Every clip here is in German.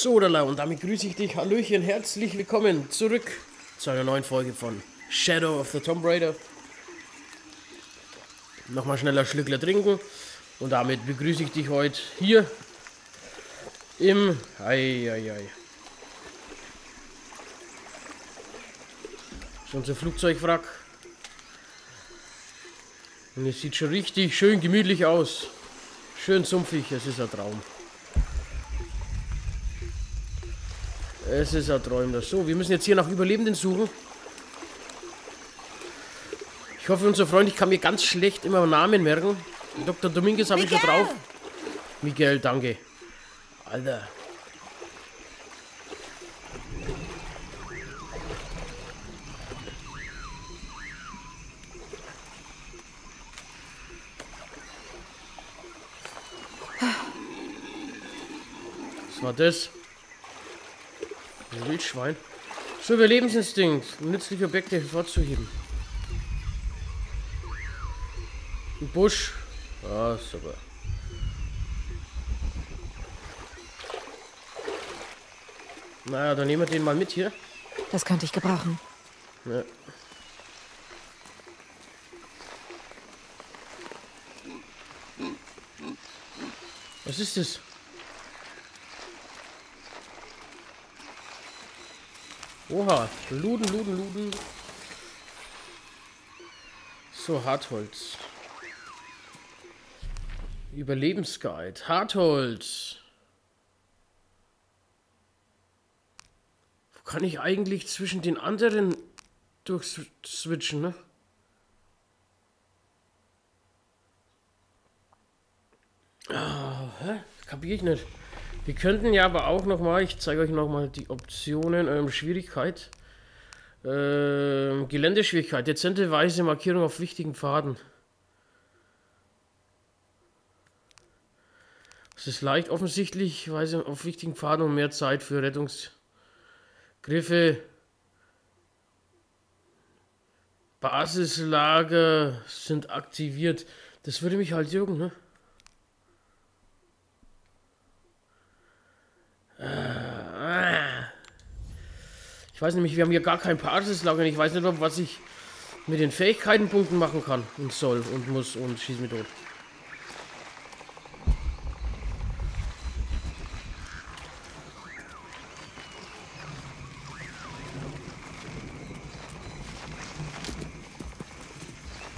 Sodala und damit grüße ich dich. Hallöchen, herzlich willkommen zurück zu einer neuen Folge von Shadow of the Tomb Raider. Nochmal schneller Schlückler trinken und damit begrüße ich dich heute hier im Eieiei. Das ist unser Flugzeugwrack. Und es sieht schon richtig schön gemütlich aus. Schön sumpfig, es ist ein Traum. Es ist ein Träumler. So, wir müssen jetzt hier nach Überlebenden suchen. Ich hoffe, unser Freund, ich kann mir ganz schlecht immer Namen merken. Dr. Dominguez habe ich schon drauf. Miguel, danke. Alter. Was war das? Ein Wildschwein. So, Überlebensinstinkt. Nützliche Objekte hervorzuheben. Ein Busch. Ah, super. Naja, dann nehmen wir den mal mit hier. Das könnte ich gebrauchen. Ja. Was ist das? Oha, Luden, Luden, Luden. So, Hartholz. Überlebensguide. Hartholz. Wo kann ich eigentlich zwischen den anderen durchswitchen, ne? Ah, hä? Kapier ich nicht. Wir könnten ja aber auch noch mal, ich zeige euch noch mal die Optionen, ähm, Schwierigkeit, ähm, Geländeschwierigkeit, dezente Weise Markierung auf wichtigen Pfaden. Es ist leicht offensichtlich, Weise auf wichtigen Pfaden und mehr Zeit für Rettungsgriffe. Basislager sind aktiviert. Das würde mich halt jucken, ne? Ich weiß nämlich, wir haben hier gar kein Basislager. Ich weiß nicht, was ich mit den Fähigkeitenpunkten machen kann und soll und muss und schieß mich tot.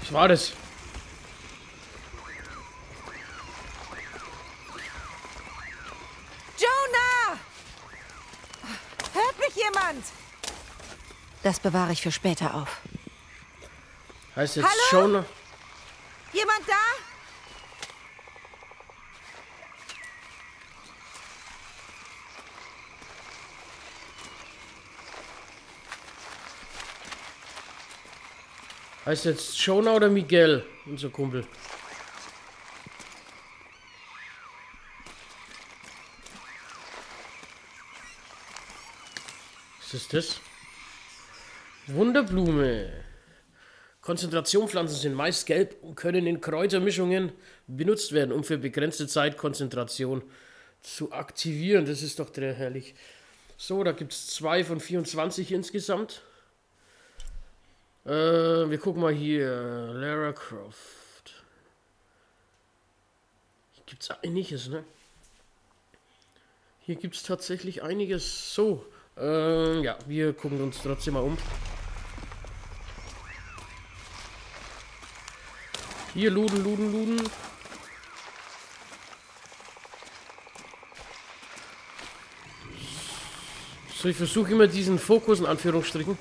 Was war das? Jonah! Hört mich jemand? Das bewahre ich für später auf. Heißt jetzt Hallo? schon. Jemand da? Heißt jetzt Jonah oder Miguel, unser Kumpel? Was ist das? Wunderblume. Konzentrationpflanzen sind meist gelb und können in Kräutermischungen benutzt werden, um für begrenzte Zeit Konzentration zu aktivieren. Das ist doch der herrlich. So, da gibt es zwei von 24 insgesamt. Äh, wir gucken mal hier. Lara Croft. Hier gibt es einiges, ne? Hier gibt es tatsächlich einiges. So, äh, ja, wir gucken uns trotzdem mal um. Hier, Luden, Luden, Luden. So, ich versuche immer diesen Fokus in Anführungsstrichen.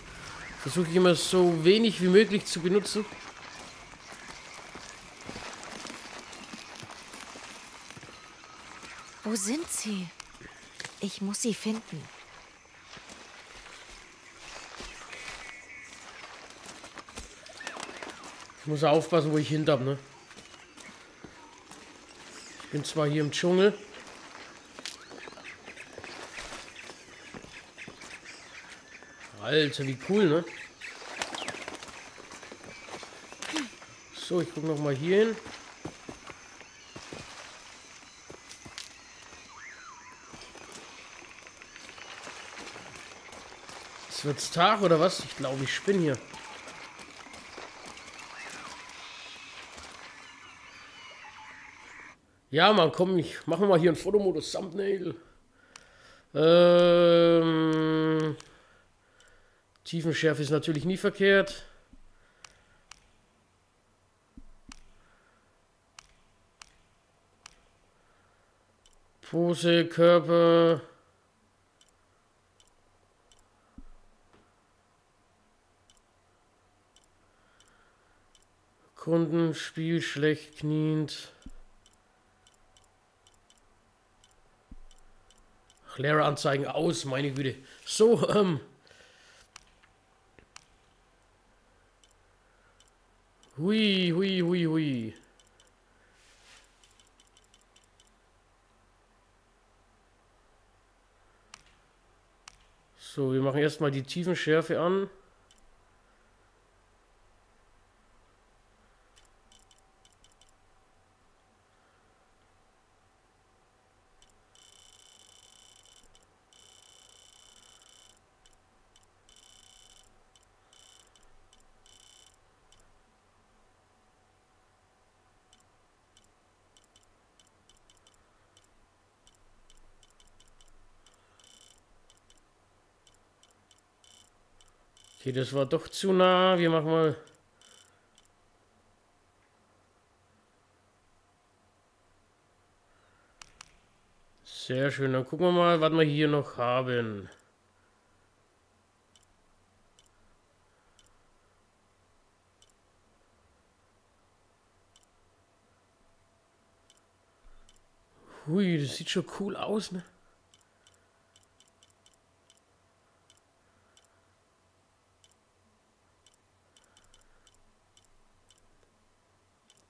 Versuche ich immer so wenig wie möglich zu benutzen. Wo sind sie? Ich muss sie finden. Ich muss aufpassen, wo ich hinter ne? Ich bin zwar hier im Dschungel. Alter, wie cool, ne? So, ich gucke noch mal hier hin. Jetzt wird's Tag oder was? Ich glaube, ich spinne hier. Ja, man, komm, ich mache mal hier ein Fotomodus Thumbnail. Ähm, Tiefenschärfe ist natürlich nie verkehrt. Pose, Körper. Kunden, Spiel schlecht kniend. Lehreranzeigen aus, meine Güte. So, ähm. Hui, hui, hui, hui. So, wir machen erstmal die Tiefenschärfe an. Okay, das war doch zu nah. Wir machen mal... Sehr schön. Dann gucken wir mal, was wir hier noch haben. Hui, das sieht schon cool aus, ne?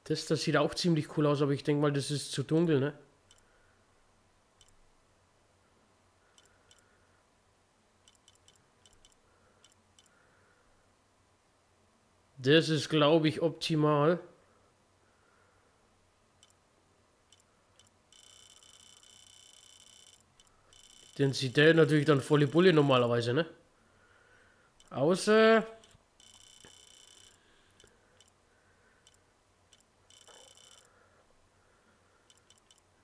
Das, das sieht auch ziemlich cool aus, aber ich denke mal, das ist zu dunkel, ne? Das ist, glaube ich, optimal. Den sieht der natürlich dann volle Bulle normalerweise, ne? Außer...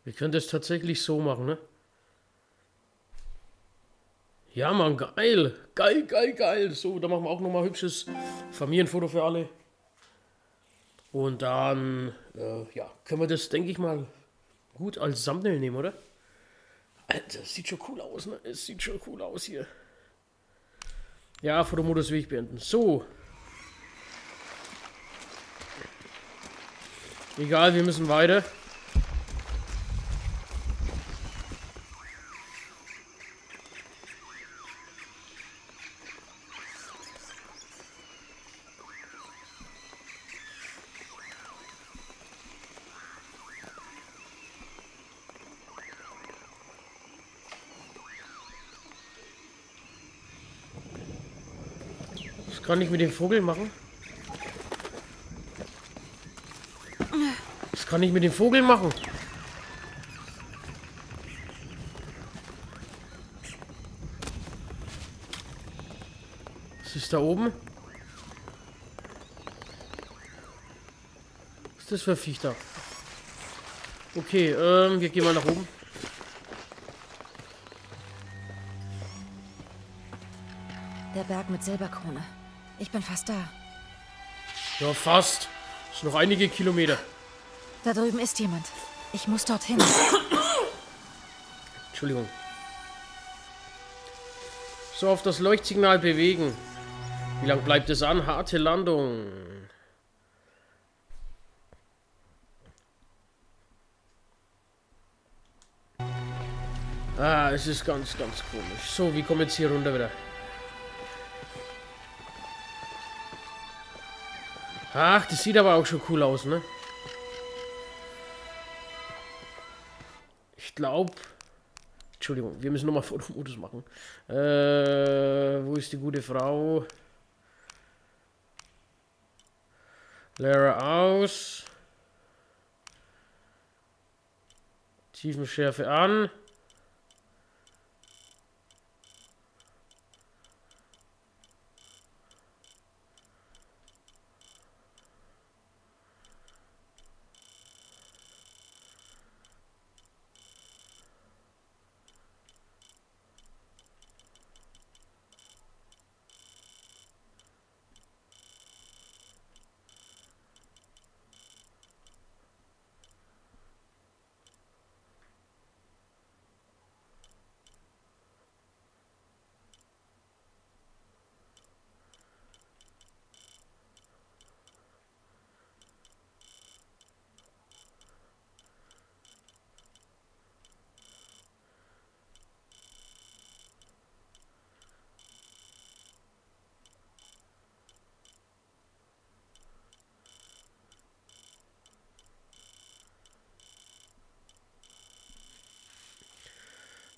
Wir können das tatsächlich so machen, ne? Ja, Mann, geil. Geil, geil, geil. So, da machen wir auch nochmal hübsches Familienfoto für alle. Und dann, äh, ja, können wir das, denke ich mal, gut als Thumbnail nehmen, oder? Alter, das sieht schon cool aus, ne? Es sieht schon cool aus hier. Ja, Fotomodus will ich beenden. So. Egal, wir müssen weiter. Kann ich mit dem Vogel machen? Was kann ich mit dem Vogel machen? Was ist da oben? Was ist das für ein Viech da? Okay, ähm, wir gehen mal nach oben. Der Berg mit Silberkrone. Ich bin fast da. Ja, fast. Ist noch einige Kilometer. Da drüben ist jemand. Ich muss dorthin. Entschuldigung. So, auf das Leuchtsignal bewegen. Wie lange bleibt es an? Harte Landung. Ah, es ist ganz, ganz komisch. So, wie kommen jetzt hier runter wieder? Ach, das sieht aber auch schon cool aus, ne? Ich glaube... Entschuldigung, wir müssen nochmal Fotomodus machen. Äh, wo ist die gute Frau? Leere aus. Tiefenschärfe an.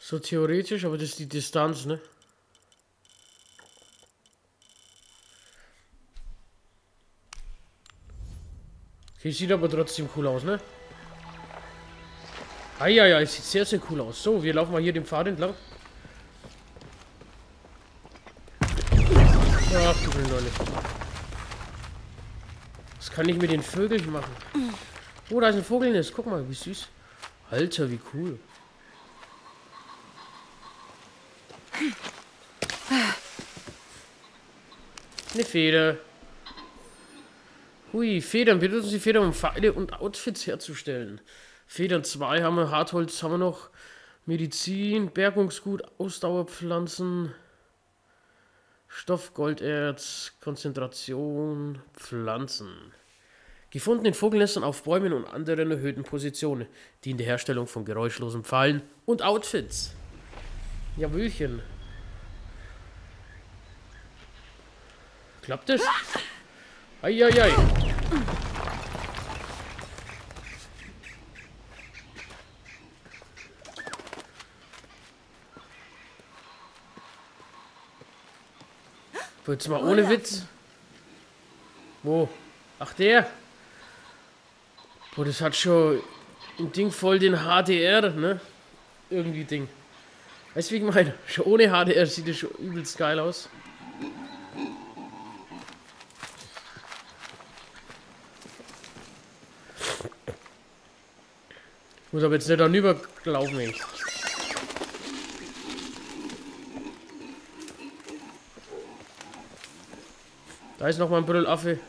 So theoretisch, aber das ist die Distanz, ne? Okay, sieht aber trotzdem cool aus, ne? Ah ja, sieht sehr, sehr cool aus. So, wir laufen mal hier den Pfad entlang. Ach du Leute. Was kann ich mit den Vögeln machen? Oh, da ist ein Vogelnest. Guck mal, wie süß. Alter, wie cool. Eine Feder. Hui, Federn. Benutzen Sie Federn, um Pfeile und Outfits herzustellen. Federn 2 haben wir, Hartholz haben wir noch. Medizin, Bergungsgut, Ausdauerpflanzen. Stoff, Golderz, Konzentration, Pflanzen. Gefunden in Vogelnestern auf Bäumen und anderen erhöhten Positionen, die in der Herstellung von geräuschlosen Pfeilen und Outfits. Jawöchen. Klappt es? Eieiei. Jetzt mal ohne Witz. Wo? Ach, der. Boah, das hat schon ein Ding voll den HDR, ne? Irgendwie Ding. Weißt du, wie ich meine? Schon ohne HDR sieht das schon übelst geil aus. Ich muss aber jetzt nicht darüber laufen, ey. Da ist noch mal ein Brüllaffe.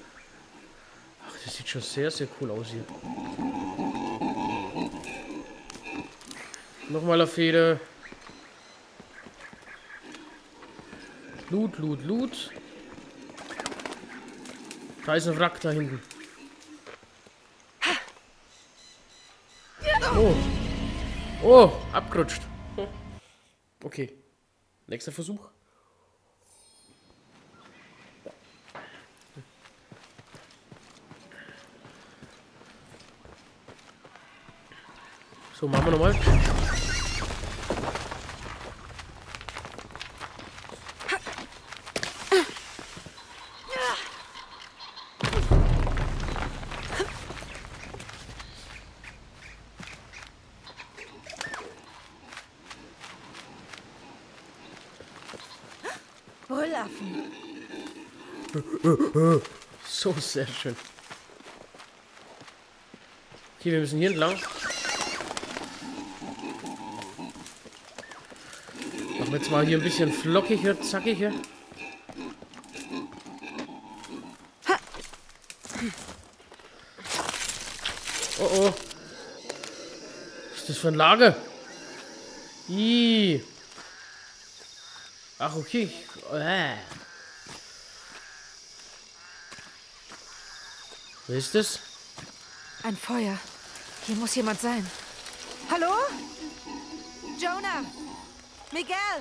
Ach, das sieht schon sehr, sehr cool aus hier. Nochmal eine Feder. Loot, Loot, Loot. Da ist ein Wrack da hinten. Oh. Oh, abgerutscht. Okay. Nächster Versuch. So, machen wir nochmal. Brüllaffen. So, sehr schön. Okay, wir müssen hier entlang. Machen wir jetzt mal hier ein bisschen flockiger, zackiger. Oh oh. Was ist das für ein Lager? Ih. Ach, okay. Äh. Wer ist das? Ein Feuer. Hier muss jemand sein. Hallo? Jonah! Miguel!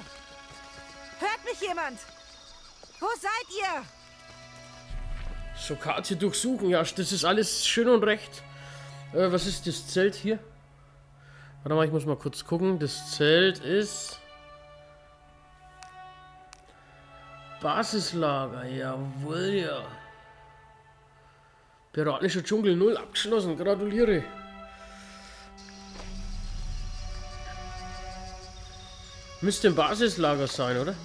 Hört mich jemand? Wo seid ihr? So, Karte durchsuchen. Ja, das ist alles schön und recht. Äh, was ist das Zelt hier? Warte mal, ich muss mal kurz gucken. Das Zelt ist... Basislager, jawohl, ja. Piratischer Dschungel 0 abgeschlossen, gratuliere. Müsste ein Basislager sein, oder?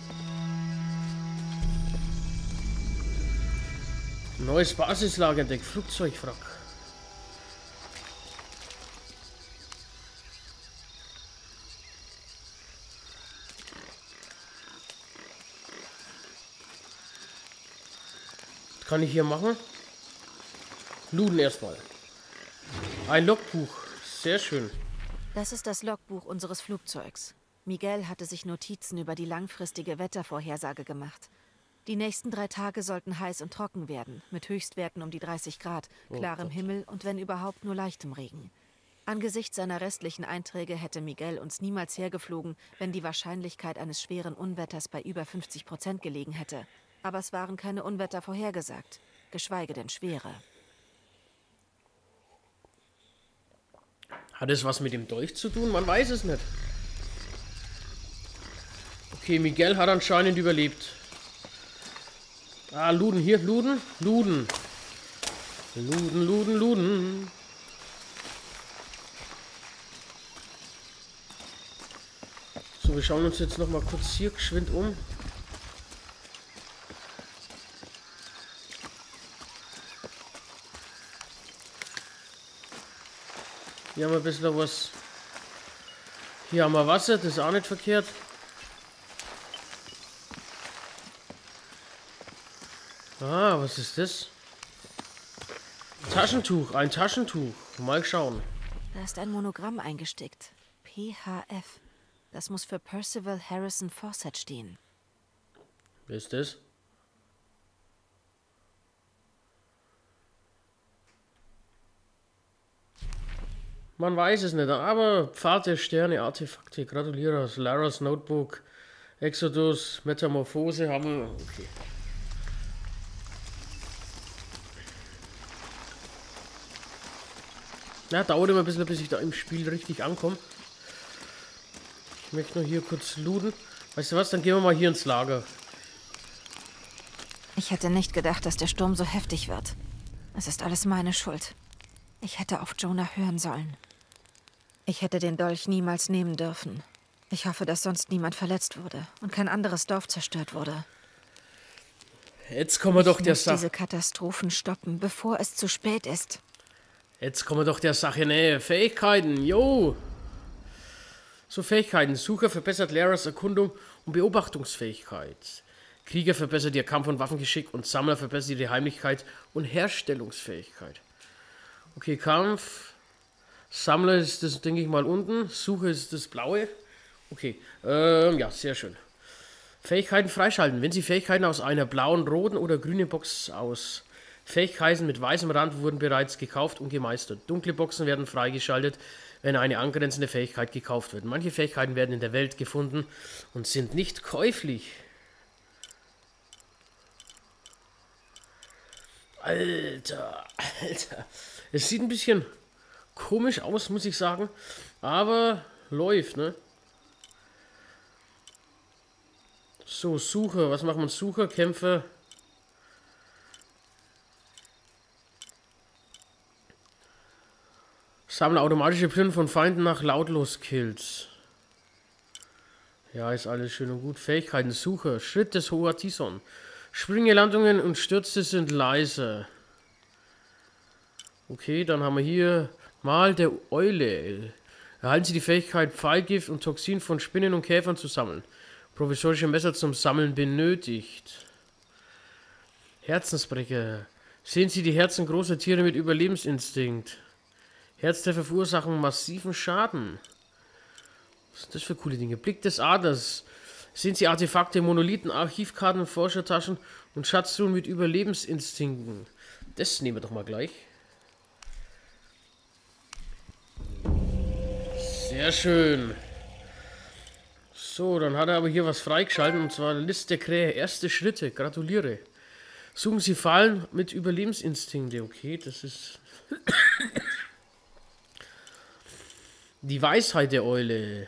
Neues Basislager entdeckt, Flugzeugwrack. Kann ich hier machen? Luden erstmal. Ein Logbuch. Sehr schön. Das ist das Logbuch unseres Flugzeugs. Miguel hatte sich Notizen über die langfristige Wettervorhersage gemacht. Die nächsten drei Tage sollten heiß und trocken werden, mit Höchstwerten um die 30 Grad, klarem Himmel und wenn überhaupt nur leichtem Regen. Angesichts seiner restlichen Einträge hätte Miguel uns niemals hergeflogen, wenn die Wahrscheinlichkeit eines schweren Unwetters bei über 50 Prozent gelegen hätte. Aber es waren keine Unwetter vorhergesagt, geschweige denn schwere. Hat es was mit dem Dolch zu tun? Man weiß es nicht. Okay, Miguel hat anscheinend überlebt. Ah, Luden, hier, Luden, Luden. Luden, Luden, Luden. So, wir schauen uns jetzt noch mal kurz hier geschwind um. Hier haben wir ein bisschen was. Hier haben wir Wasser, das ist auch nicht verkehrt. Ah, was ist das? Taschentuch, ein Taschentuch. Mal schauen. Da ist ein Monogramm eingestickt. PHF. Das muss für Percival Harrison Fawcett stehen. Wer ist das? Man weiß es nicht, aber Pfad der Sterne, Artefakte, gratuliere aus Laras Notebook, Exodus, Metamorphose haben wir. Okay. Ja, dauert immer ein bisschen, bis ich da im Spiel richtig ankomme. Ich möchte nur hier kurz looten. Weißt du was, dann gehen wir mal hier ins Lager. Ich hätte nicht gedacht, dass der Sturm so heftig wird. Es ist alles meine Schuld. Ich hätte auf Jonah hören sollen. Ich hätte den Dolch niemals nehmen dürfen. Ich hoffe, dass sonst niemand verletzt wurde und kein anderes Dorf zerstört wurde. Jetzt kommen wir doch der Sache. diese Katastrophen stoppen, bevor es zu spät ist. Jetzt kommen wir doch der Sache näher. Fähigkeiten, jo. So Fähigkeiten. Sucher verbessert Laras Erkundung und Beobachtungsfähigkeit. Krieger verbessert ihr Kampf- und Waffengeschick und Sammler verbessert ihre Heimlichkeit und Herstellungsfähigkeit. Okay, Kampf. Sammler ist das, denke ich mal, unten. Suche ist das blaue. Okay, ähm, ja, sehr schön. Fähigkeiten freischalten. Wenn Sie Fähigkeiten aus einer blauen, roten oder grünen Box aus Fähigkeiten mit weißem Rand wurden bereits gekauft und gemeistert. Dunkle Boxen werden freigeschaltet, wenn eine angrenzende Fähigkeit gekauft wird. Manche Fähigkeiten werden in der Welt gefunden und sind nicht käuflich. Alter, Alter. Es sieht ein bisschen komisch aus, muss ich sagen. Aber läuft, ne? So, Suche. Was macht man? Suche, Kämpfe. Sammle automatische Plündern von Feinden nach Lautlos-Kills. Ja, ist alles schön und gut. Fähigkeiten, Suche, Schritt des Hoatison. Sprünge, Landungen und Stürze sind leise. Okay, dann haben wir hier Mal der Eule. Erhalten Sie die Fähigkeit, Pfeilgift und Toxin von Spinnen und Käfern zu sammeln. Provisorische Messer zum Sammeln benötigt. Herzensbrecher. Sehen Sie die Herzen großer Tiere mit Überlebensinstinkt. Herztreffer verursachen massiven Schaden. Was sind das für coole Dinge? Blick des Adlers. Sehen Sie Artefakte, Monolithen, Archivkarten, Forschertaschen und Schatztruhen mit Überlebensinstinkten. Das nehmen wir doch mal gleich. Sehr schön. So, dann hat er aber hier was freigeschalten und zwar Liste der Krähe. Erste Schritte. Gratuliere. Suchen Sie Fallen mit Überlebensinstinkte. Okay, das ist. Die Weisheit der Eule.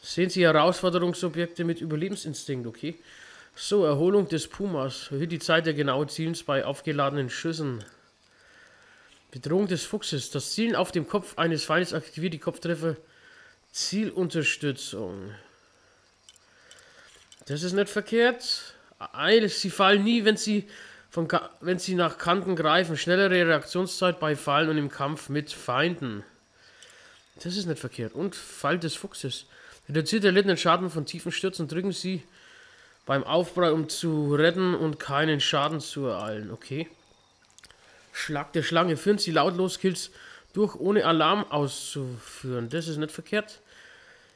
Sehen Sie Herausforderungsobjekte mit Überlebensinstinkt, okay? So, Erholung des Pumas. Erhöht die Zeit der genauen Zielens bei aufgeladenen Schüssen. Bedrohung des Fuchses. Das Zielen auf dem Kopf eines Feindes aktiviert die Kopftreffer Zielunterstützung. Das ist nicht verkehrt. Eil, sie fallen nie, wenn sie, von, wenn sie nach Kanten greifen. Schnellere Reaktionszeit bei Fallen und im Kampf mit Feinden. Das ist nicht verkehrt. Und Fall des Fuchses. Reduziert erlittenen Schaden von tiefen Stürzen. Drücken sie beim Aufprall, um zu retten und keinen Schaden zu ereilen. Okay. Schlag der Schlange. Führen sie lautlos Kills durch, ohne Alarm auszuführen. Das ist nicht verkehrt.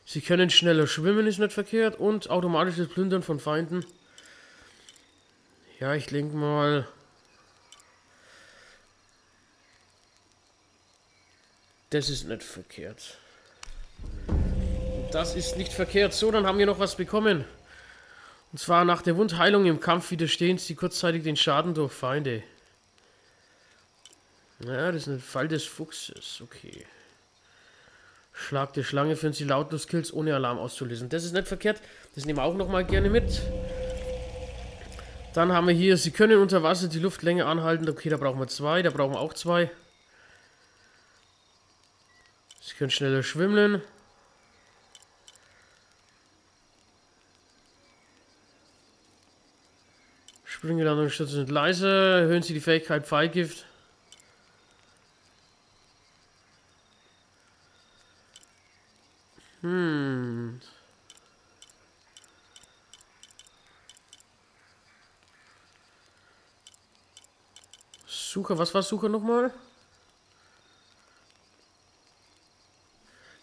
Sie können schneller schwimmen, ist nicht verkehrt. Und automatisches Plündern von Feinden. Ja, ich denke mal. Das ist nicht verkehrt. Das ist nicht verkehrt. So, dann haben wir noch was bekommen. Und zwar nach der Wundheilung im Kampf widerstehen sie kurzzeitig den Schaden durch Feinde. Ja, das ist ein Fall des Fuchses. Okay. Schlag der Schlange führen Sie lautlos Kills ohne Alarm auszulösen. Das ist nicht verkehrt. Das nehmen wir auch nochmal gerne mit. Dann haben wir hier, Sie können unter Wasser die Luftlänge anhalten. Okay, da brauchen wir zwei. Da brauchen wir auch zwei. Sie können schneller schwimmen. Springgelandung sind leise. Erhöhen Sie die Fähigkeit Pfeilgift. Hm. Suche, was war Suche nochmal?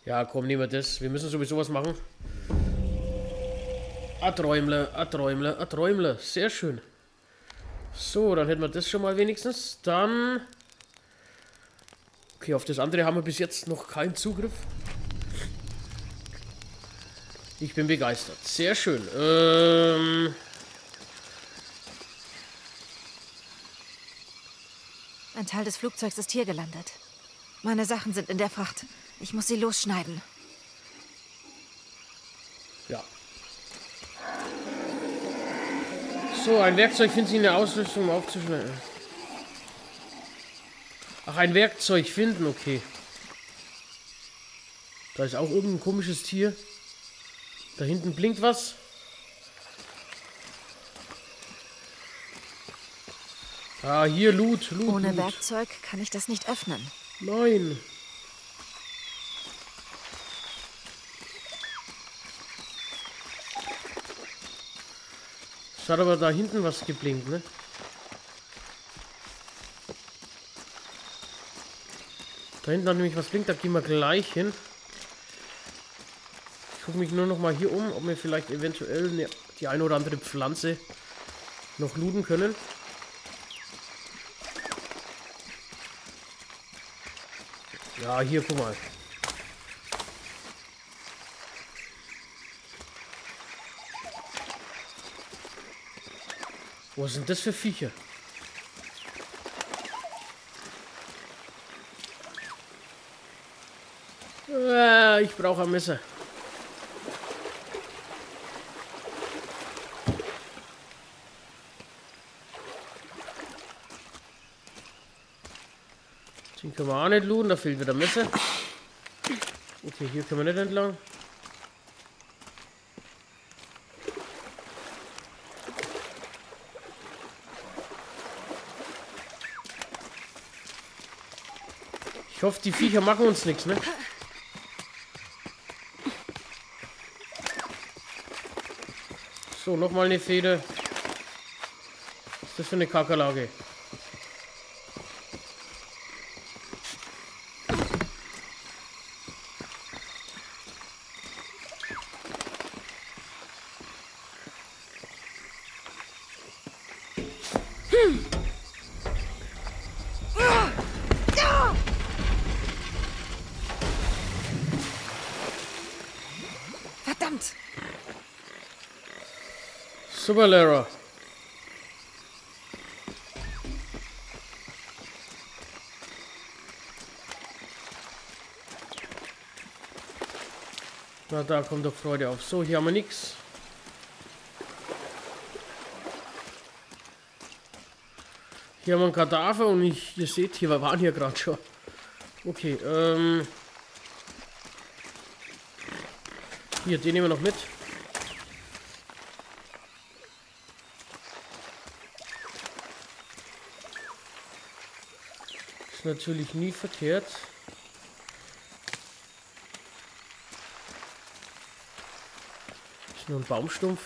Ja, komm, nehmen wir das. Wir müssen sowieso was machen. Aträumle, Aträumle, Aträumle. Sehr schön. So, dann hätten wir das schon mal wenigstens. Dann... Okay, auf das andere haben wir bis jetzt noch keinen Zugriff. Ich bin begeistert. Sehr schön. Ähm... Ein Teil des Flugzeugs ist hier gelandet. Meine Sachen sind in der Fracht. Ich muss sie losschneiden. Ja. So, ein Werkzeug finden Sie in der Ausrüstung, um aufzuschneiden. Ach, ein Werkzeug finden, okay. Da ist auch irgendein komisches Tier. Da hinten blinkt was. Ah, hier Loot, Loot. Ohne Loot. Werkzeug kann ich das nicht öffnen. Nein. Es hat aber da hinten was geblinkt, ne? Da hinten hat nämlich was blinkt, da gehen wir gleich hin. Gucke mich nur noch mal hier um, ob wir vielleicht eventuell ne, die eine oder andere Pflanze noch looten können. Ja, hier, guck mal. Was sind das für Viecher? Ah, ich brauche ein Messer. Können wir auch nicht looten, da fehlt wieder Messer. Okay, hier können wir nicht entlang. Ich hoffe, die Viecher machen uns nichts, ne? So, nochmal eine Feder. Was ist das für eine Kakerlage? Super Lara. Na, da kommt doch Freude auf. So, hier haben wir nichts. Hier haben wir einen Kadaver und ich, ihr seht, hier wir waren hier gerade schon. Okay, ähm. Hier, den nehmen wir noch mit. Natürlich nie verkehrt. Ist nur ein Baumstumpf.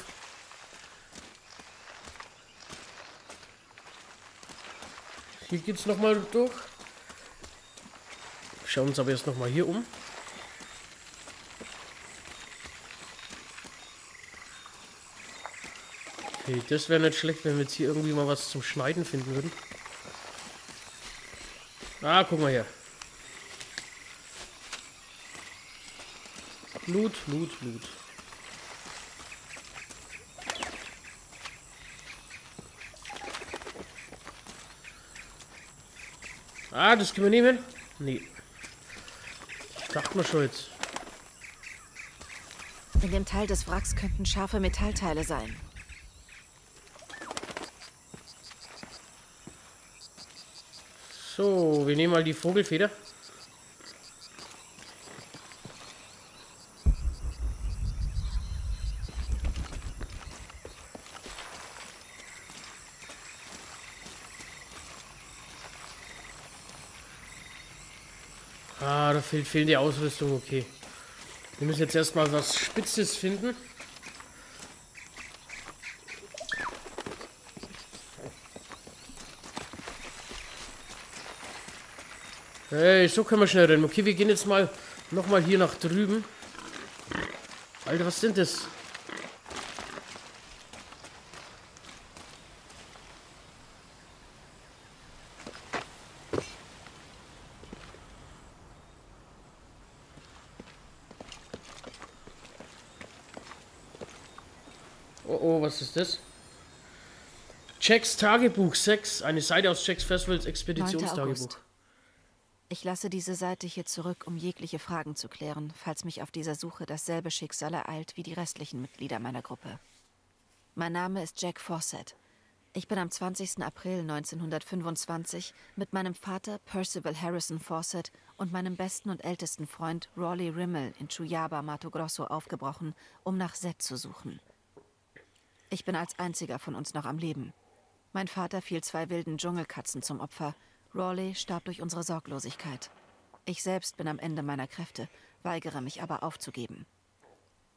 Hier geht's noch mal durch. Schauen uns aber jetzt noch mal hier um. Okay, das wäre nicht schlecht, wenn wir jetzt hier irgendwie mal was zum Schneiden finden würden. Ah, guck mal her. Loot, Loot, Loot. Ah, das können wir nehmen? Nee. Ich dachte mal schon jetzt. In dem Teil des Wracks könnten scharfe Metallteile sein. So, wir nehmen mal die Vogelfeder. Ah, da fehlt, die Ausrüstung, okay. Wir müssen jetzt erstmal was Spitzes finden. Hey, so können wir schnell rennen. Okay, wir gehen jetzt mal nochmal hier nach drüben. Alter, was sind das? Oh, oh, was ist das? Jacks Tagebuch 6, eine Seite aus Jacks Festivals 9. Expeditionstagebuch. Ich lasse diese Seite hier zurück, um jegliche Fragen zu klären, falls mich auf dieser Suche dasselbe Schicksal ereilt wie die restlichen Mitglieder meiner Gruppe. Mein Name ist Jack Fawcett. Ich bin am 20. April 1925 mit meinem Vater Percival Harrison Fawcett und meinem besten und ältesten Freund Raleigh Rimmel in Chuyaba, Mato Grosso aufgebrochen, um nach Seth zu suchen. Ich bin als einziger von uns noch am Leben. Mein Vater fiel zwei wilden Dschungelkatzen zum Opfer. Raleigh starb durch unsere Sorglosigkeit. Ich selbst bin am Ende meiner Kräfte, weigere mich aber aufzugeben.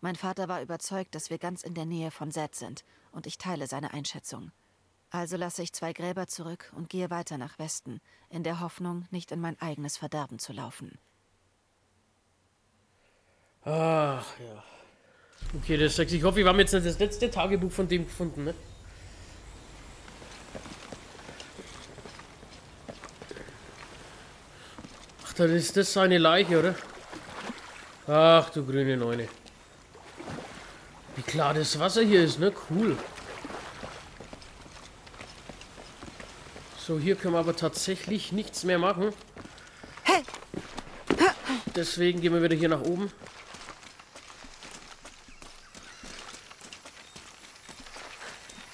Mein Vater war überzeugt, dass wir ganz in der Nähe von Seth sind, und ich teile seine Einschätzung. Also lasse ich zwei Gräber zurück und gehe weiter nach Westen, in der Hoffnung, nicht in mein eigenes Verderben zu laufen. Ach ja. Okay, das sagt ich hoffe, wir haben jetzt das letzte Tagebuch von dem gefunden, ne? Dann ist das seine Leiche, oder? Ach, du grüne Neune. Wie klar das Wasser hier ist, ne? Cool. So, hier können wir aber tatsächlich nichts mehr machen. Deswegen gehen wir wieder hier nach oben.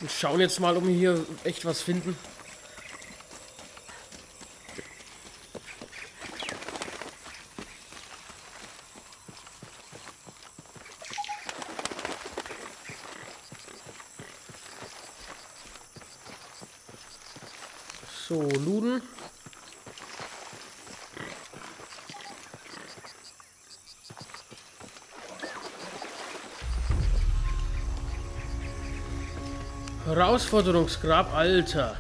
Wir schauen jetzt mal, ob wir hier echt was finden. Herausforderungsgrab, Alter.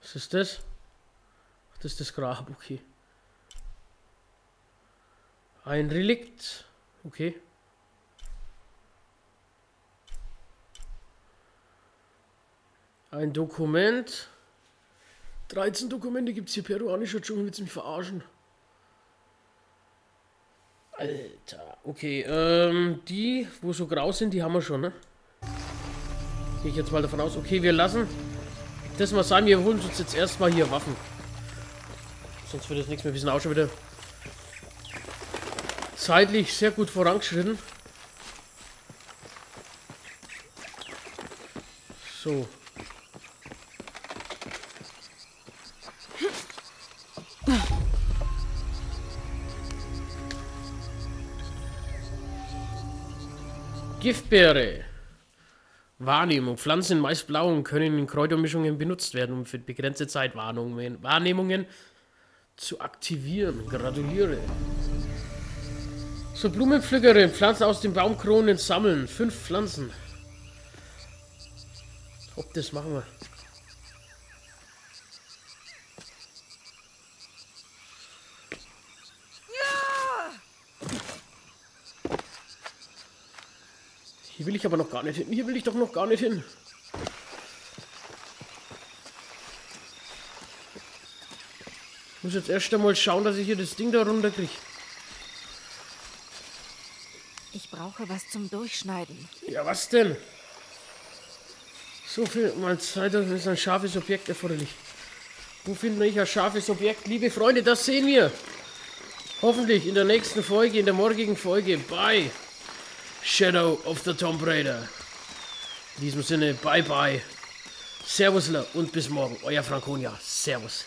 Was ist das? Das ist das Grab, okay. Ein Relikt, okay. Ein Dokument. 13 Dokumente gibt es hier. Peruanischer Dschungel, willst du mich verarschen? Alter. Okay, ähm, die, wo so grau sind, die haben wir schon, ne? Gehe ich jetzt mal davon aus. Okay, wir lassen das mal sein. Wir holen uns jetzt erstmal hier Waffen. Sonst wird das nichts mehr. Wir sind auch schon wieder zeitlich sehr gut vorangeschritten. So. Giftbeere. Wahrnehmung. Pflanzen meist blau und können in Kräutermischungen benutzt werden, um für begrenzte Zeit Wahrnehmungen zu aktivieren. Gratuliere. So, Blumenpflückerin. Pflanzen aus den Baumkronen sammeln. Fünf Pflanzen. Ob das machen wir. Hier will ich aber noch gar nicht hin. Hier will ich doch noch gar nicht hin. Ich muss jetzt erst einmal schauen, dass ich hier das Ding da runter kriege. Ich brauche was zum Durchschneiden. Ja, was denn? So viel mal Zeit, das ist ein scharfes Objekt erforderlich. Wo finde ich ein scharfes Objekt? Liebe Freunde, das sehen wir. Hoffentlich in der nächsten Folge, in der morgigen Folge bei Shadow of the Tomb Raider. In diesem Sinne, bye bye. Servusler und bis morgen. Euer Franconia. Servus.